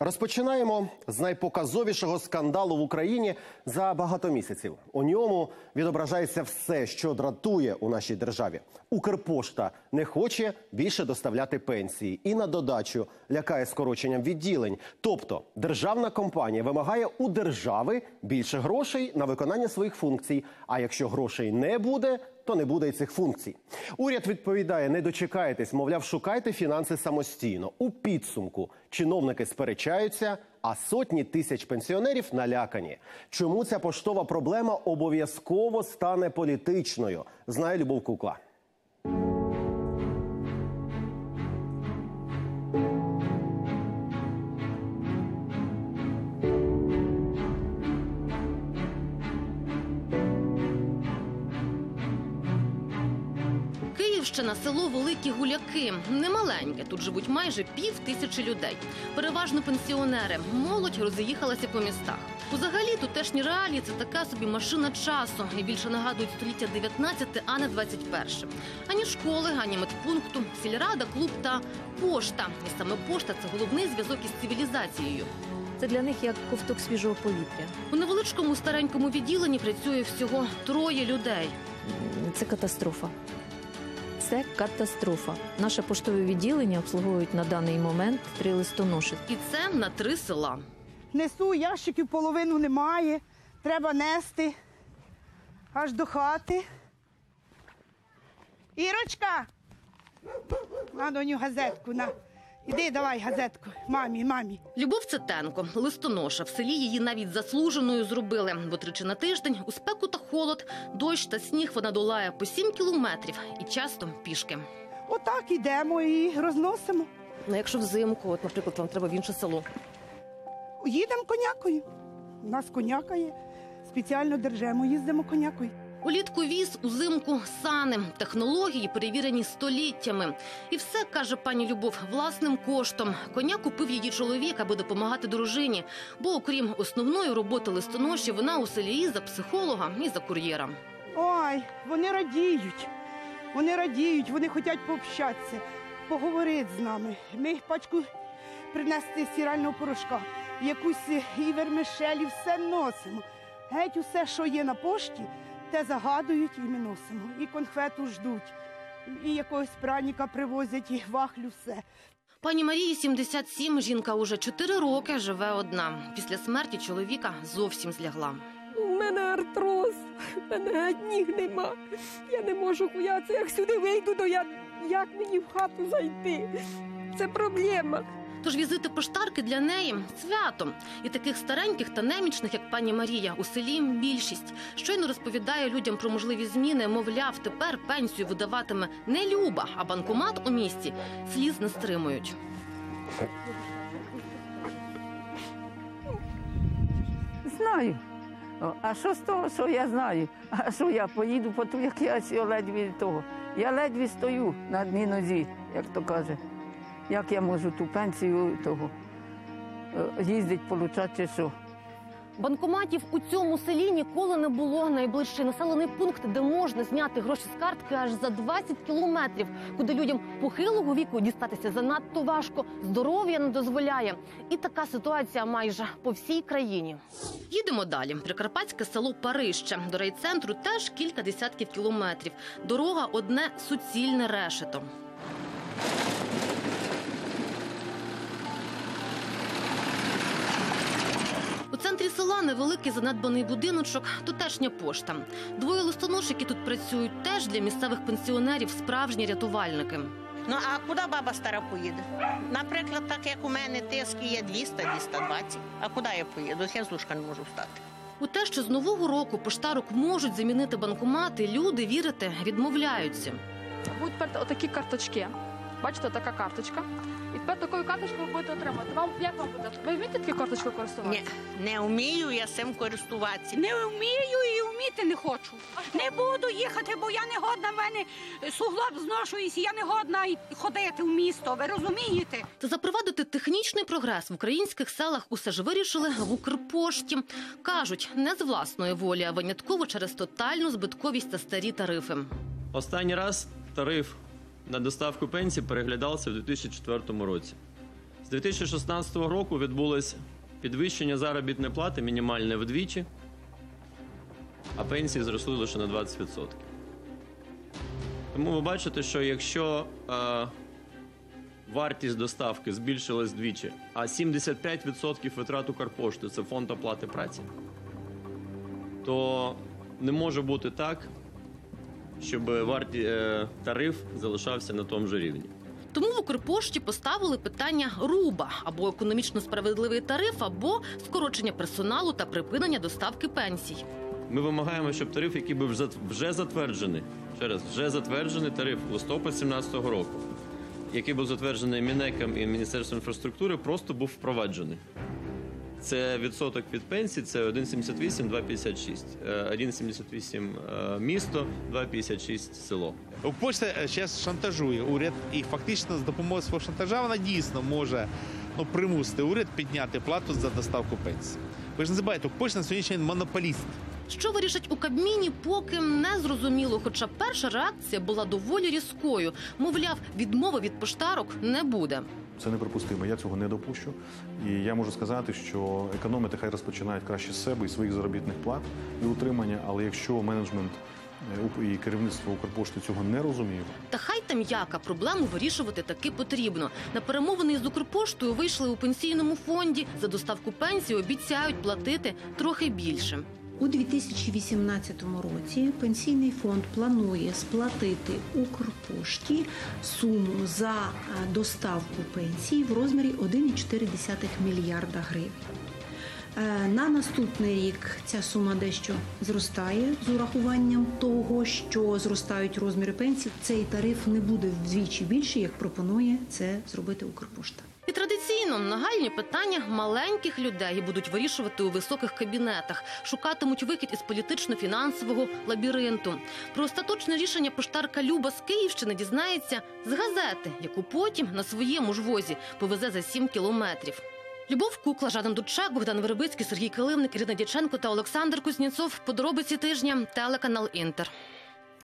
Розпочинаємо з найпоказовішого скандалу в Україні за багато місяців. У ньому відображається все, що дратує у нашій державі. Укрпошта не хоче більше доставляти пенсії і на додачу лякає скороченням відділень. Тобто державна компанія вимагає у держави більше грошей на виконання своїх функцій. А якщо грошей не буде, то не буде й цих функцій. Уряд відповідає: не дочекайтесь, мовляв, шукайте фінанси самостійно. У підсумку чиновники сперечаються, а сотні тисяч пенсіонерів налякані. Чому ця поштова проблема обов'язково стане політичною? Знає Любов Кукла. Київщина, село Великі Гуляки. Немаленьке. Тут живуть майже пів тисячі людей. Переважно пенсіонери. Молодь роз'їхалася по містах. Узагалі, тутешні реалії це така собі машина часу і більше нагадують століття 19, а не 21. Ані школи, ані медпункту, сільрада, клуб та пошта. І саме пошта це головний зв'язок із цивілізацією. Це для них як ковток свіжого повітря. У невеличкому старенькому відділенні працює всього троє людей. Це катастрофа. Це катастрофа. Наше поштове відділення обслуговують на даний момент три листоноші. І це на три села. Несу ящиків половину немає. Треба нести аж до хати. Ірочка! На доню газетку. на. Іди, давай газетку. Мамі, мамі. Любов Цетенко, листоноша. В селі її навіть заслуженою зробили, бо тричі на тиждень у спеку та холод, дощ та сніг вона долає по сім кілометрів і часто пішки. Отак ідемо і розносимо. Ну, якщо взимку, от, наприклад, вам треба в інше село. Їдемо конякою. У нас коняка є. Спеціально держимо, їздимо конякою. Улітку віз, узимку сани, технології перевірені століттями. І все каже пані Любов власним коштом. Коня купив її чоловік, аби допомагати дружині. Бо, окрім основної роботи листоноші, вона у селі і за психолога, і за кур'єра. Ой, вони радіють. Вони радіють, вони хочуть пообщатися, поговорити з нами. Ми пачку принести стирального порошка, якусь і вермишелі, все носимо. Геть усе, що є на пошті, те загадують і ми носимо. І конфету ждуть, і якогось праніка привозять, і вахлю, все. Пані Марії 77, жінка уже 4 роки живе одна. Після смерті чоловіка зовсім злягла. У мене артроз, в мене геть ніг нема. Я не можу хуятися, як сюди вийду, то я, як мені в хату зайти? Це проблема. Тож візити поштарки для неї свято. І таких стареньких та немічних, як пані Марія, у селі більшість. Щойно розповідає людям про можливі зміни. Мовляв, тепер пенсію видаватиме не Люба, а банкомат у місті. Сліз не стримують. Знаю. А що з того, що я знаю? А що я поїду, по ту, як я ледві того. Я ледві стою на одній нозі, як то каже. Як я можу ту пенсію того е, їздить, получати чи що? Банкоматів у цьому селі ніколи не було. Найближчий населений пункт, де можна зняти гроші з картки аж за 20 кілометрів, куди людям похилого віку дістатися занадто важко, здоров'я не дозволяє. І така ситуація майже по всій країні. Їдемо далі. Прикарпатське село Парище. До райцентру теж кілька десятків кілометрів. Дорога одне суцільне решето. У центрі села невеликий занедбаний будиночок, тутешня пошта. Двоє листонож, які тут працюють, теж для місцевих пенсіонерів справжні рятувальники. Ну а куди баба стара поїде? Наприклад, так як у мене тиски є 200-220. А куди я поїду? Я з лужка не можу встати. У те, що з нового року поштарок можуть замінити банкомати, люди вірити відмовляються. Будуть тепер отакі карточки. Бачите, така карточка. І тепер такою карточкою ви будете отримати. Вам як вам буде? Ви вмієте такі карточкою користуватися? не вмію я цим користуватися. Не вмію і вміти не хочу. Не буду їхати, бо я не годна. В мене суглоб зношується, я не годна й ходити в місто. Ви розумієте? Та запровадити технічний прогрес в українських селах усе ж вирішили в Укрпошті. Кажуть, не з власної волі, а винятково через тотальну збитковість та старі тарифи. Останній раз тариф на доставку пенсій переглядався в 2004 році. З 2016 року відбулось підвищення заробітної плати мінімальне вдвічі, а пенсії зросли лише на 20%. Тому ви бачите, що якщо е, вартість доставки збільшилась вдвічі, а 75% витрат Укрпошти – це фонд оплати праці, то не може бути так, щоб варті, е, тариф залишався на тому ж рівні. Тому в Укрпошті поставили питання руба або економічно справедливий тариф, або скорочення персоналу та припинення доставки пенсій. Ми вимагаємо, щоб тариф, який був вже- затверджений, ще раз, вже затверджений тариф листопад 2017 року, який був затверджений Мінеком і Міністерством інфраструктури, просто був впроваджений. Це відсоток від пенсії, це 1,78, 2,56. Е, 1,78 е, місто, 2,56 село. Пошта зараз шантажує уряд, і фактично з допомогою свого шантажа вона дійсно може ну, примусити уряд підняти плату за доставку пенсії. Ви ж не забувайте, Пошта на сьогоднішній день монополіст. Що вирішать у Кабміні, поки не зрозуміло. Хоча перша реакція була доволі різкою. Мовляв, відмови від поштарок не буде. Це неприпустимо. Я цього не допущу. І я можу сказати, що економити хай розпочинають краще з себе і своїх заробітних плат і утримання. Але якщо менеджмент е, і керівництво Укрпошти цього не розуміє, Та хай там яка проблему вирішувати таки потрібно. На перемовини з Укрпоштою вийшли у пенсійному фонді. За доставку пенсії обіцяють платити трохи більше. У 2018 році пенсійний фонд планує сплатити Укрпошті суму за е, доставку пенсій в розмірі 1,4 мільярда гривень. Е, На наступний рік ця сума дещо зростає з урахуванням того, що зростають розміри пенсій. Цей тариф не буде вдвічі більший, як пропонує це зробити Укрпошта. І традиційно нагальні питання маленьких людей будуть вирішувати у високих кабінетах, шукатимуть вихід із політично-фінансового лабіринту. Про остаточне рішення поштарка Люба з Київщини дізнається з газети, яку потім на своєму ж возі повезе за 7 кілометрів. Любов Кукла, Жадан Дудчак, Богдан Вербицький, Сергій Килимник, Ірина Дяченко та Олександр Кузнєцов. Подробиці тижня, телеканал Інтер.